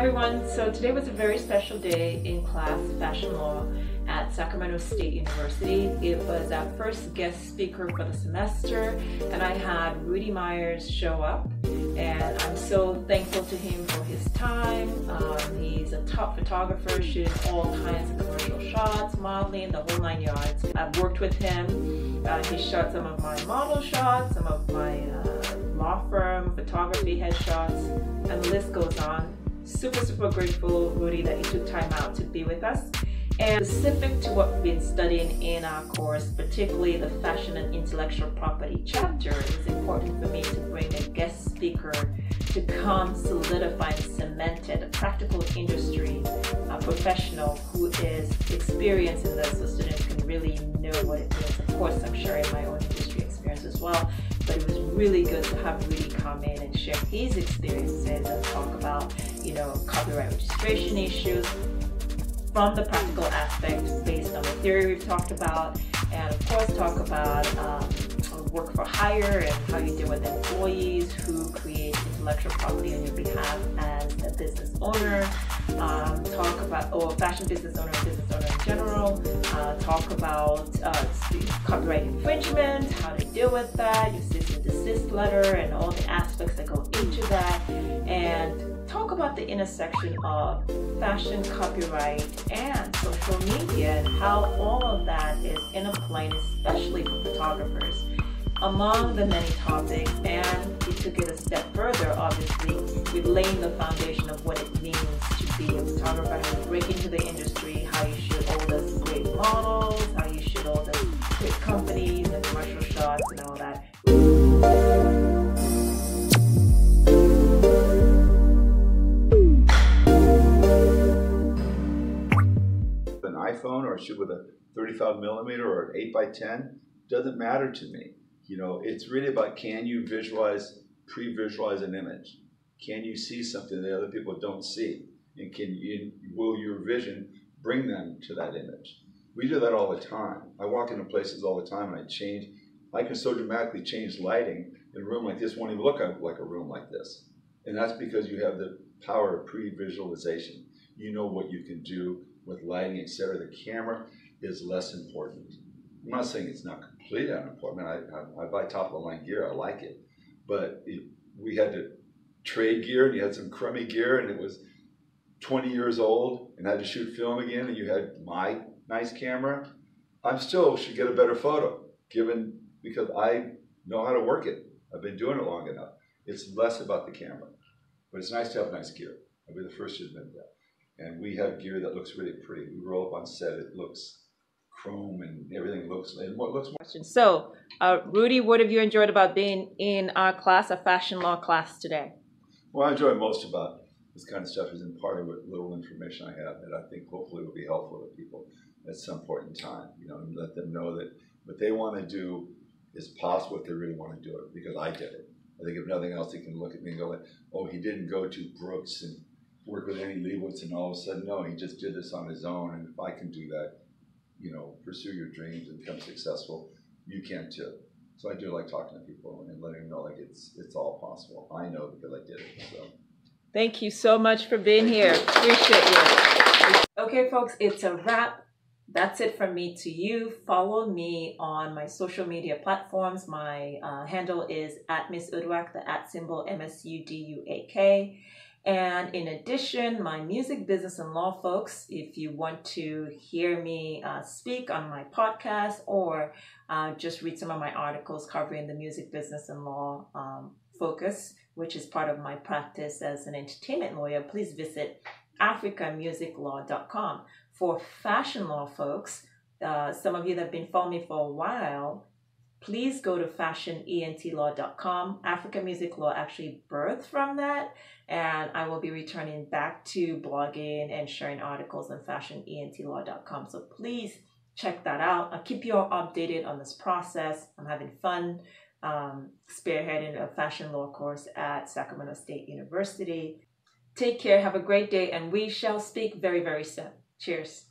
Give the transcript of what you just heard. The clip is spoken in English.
everyone. So today was a very special day in class fashion law at Sacramento State University. It was our first guest speaker for the semester and I had Rudy Meyers show up and I'm so thankful to him for his time. Um, he's a top photographer shooting all kinds of commercial shots, modeling, the whole nine yards. I've worked with him. Uh, he shot some of my model shots, some of my uh, law firm photography headshots, and the list goes on super, super grateful, Rudy, that you took time out to be with us. And specific to what we've been studying in our course, particularly the fashion and intellectual property chapter, it's important for me to bring a guest speaker to come solidify and cement a practical industry a professional who is experienced in this so students can really know what it means. Of course, I'm sharing my own industry experience as well, but it was really good to have Rudy come in and share his experiences and talk about, you know, copyright registration issues from the practical aspect based on the theory we've talked about, and of course talk about um, work for hire and how you deal with employees who create intellectual property on your behalf as a business owner. Um, talk about, or fashion business owner, business owner in general. Uh, talk about uh, copyright infringement, how to deal with that, your cease and desist letter, and all the aspects that go into that. And talk about the intersection of fashion, copyright, and social media and how all of that is interplaying, especially for photographers among the many topics and took it a step further obviously with laying the foundation of what it means to be a photographer break into the industry how you shoot all those great models how you shoot all those great companies and commercial shots and all that. An iphone or shoot with a 35 millimeter or an 8 by 10 doesn't matter to me. You know, it's really about can you visualize, pre-visualize an image? Can you see something that other people don't see? And can you, will your vision bring them to that image? We do that all the time. I walk into places all the time and I change. I can so dramatically change lighting in a room like this won't even look like a room like this. And that's because you have the power of pre-visualization. You know what you can do with lighting, etc. The camera is less important. I'm not saying it's not completely unimportant. I, I, I buy top of the line gear. I like it, but it, we had to trade gear, and you had some crummy gear, and it was 20 years old, and I had to shoot film again, and you had my nice camera. I still should get a better photo, given because I know how to work it. I've been doing it long enough. It's less about the camera, but it's nice to have nice gear. I'll be the first to admit that. And we have gear that looks really pretty. We roll up on set, it looks chrome and everything looks and what looks more. So, uh, Rudy, what have you enjoyed about being in our class, a fashion law class today? Well, I enjoy most about this kind of stuff is imparting what little information I have that I think hopefully will be helpful to people at some point in time. You know, and let them know that what they want to do is possible if they really want to do it because I did it. I think if nothing else, they can look at me and go like, "Oh, he didn't go to Brooks and work with Annie Leibovitz, and all of a sudden, no, he just did this on his own. And if I can do that, you know, pursue your dreams and become successful, you can too. So I do like talking to people and letting them know like it's it's all possible. I know because I did it. So. Thank you so much for being here. Appreciate you. Okay, folks, it's a wrap. That's it from me to you. Follow me on my social media platforms. My uh, handle is at Miss Uduak, the at symbol M S U D U A K. And in addition, my music, business, and law folks, if you want to hear me uh, speak on my podcast or uh, just read some of my articles covering the music, business, and law um, focus, which is part of my practice as an entertainment lawyer, please visit africamusiclaw.com. For fashion law folks, uh, some of you that have been following me for a while, please go to fashionentlaw.com. African Music Law actually birthed from that, and I will be returning back to blogging and sharing articles on fashionentlaw.com. So please check that out. I'll keep you all updated on this process. I'm having fun um, spearheading a fashion law course at Sacramento State University. Take care, have a great day, and we shall speak very, very soon. Cheers.